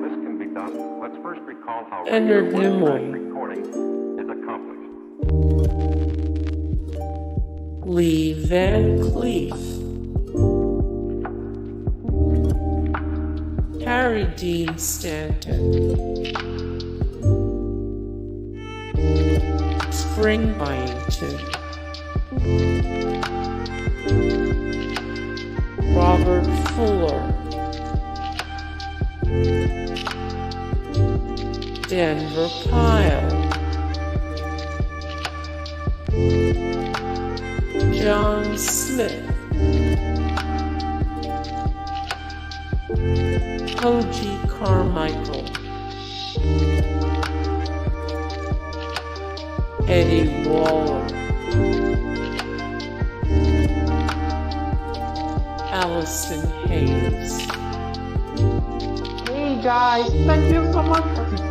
Let's first recall how Enter regular recording is accomplished. Lee Van Cleef, Harry Dean Stanton, Spring Byington, Robert Fuller, Denver Pyle. John Smith, Hoagy Carmichael, Eddy Waller, Allison Hayes. Hey guys, thank you so much